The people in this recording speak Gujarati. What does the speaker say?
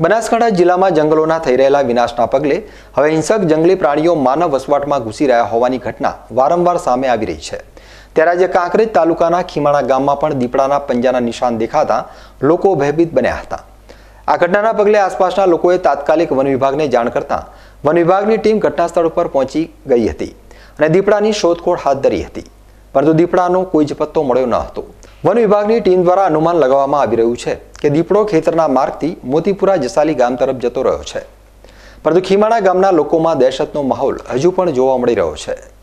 બનાસકાંઠા જિલ્લામાં જંગલોના થઈ રહેલા વિનાશના પગલે હવે હિંસક જંગલી પ્રાણીઓ માનવ વસવાટમાં ઘૂસી રહ્યા હોવાની ઘટના વારંવાર સામે આવી રહી છે. ત્યારે આજે કાંકરેજ તાલુકાના ખીમાણા ગામમાં પણ દીપડાના પંજાના નિશાન દેખાતા લોકો ભયભીત બન્યા હતા. આ ઘટનાના પગલે આસપાસના લોકોએ તાત્કાલિક વન વિભાગને જાણ કરતા વન વિભાગની ટીમ ઘટના સ્થળ ઉપર પહોંચી ગઈ હતી અને દીપડાની શોધખોળ હાથ ધરી હતી. પરંતુ દીપડાનો કોઈ જ પત્તો મળ્યો ન હતો. વન વિભાગની ટીમ દ્વારા અનુમાન લગાવવામાં આવી રહ્યું છે કે દીપડો ખેતરના માર્ગથી મોતીપુરા જસાલી ગામ તરફ જતો રહ્યો છે. પરંતુ ખીમાણા ગામના લોકોમાં દહેશતનો માહોલ હજુ પણ જોવા મળી રહ્યો છે.